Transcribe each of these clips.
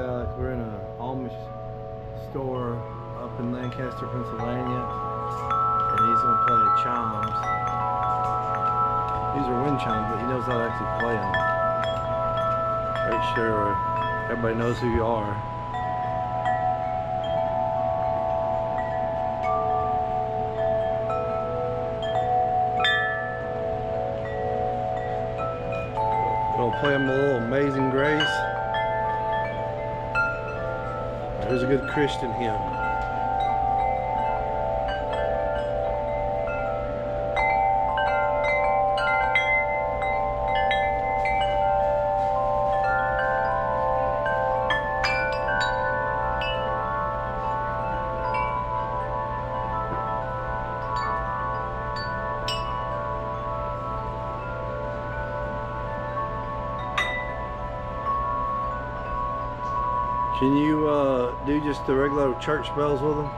Alex. We're in a Amish store up in Lancaster, Pennsylvania, and he's gonna play the chimes. These are wind chimes, but he knows how to actually play them. Make sure everybody knows who you are. Gonna play him a little Amazing Grace. There's a good Christian hymn. Can you uh, do just the regular church bells with them?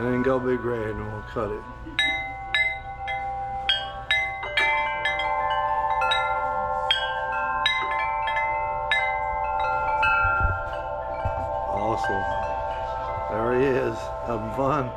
And then go big red and we'll cut it. Awesome. There he is, having fun.